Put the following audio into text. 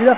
Wieder.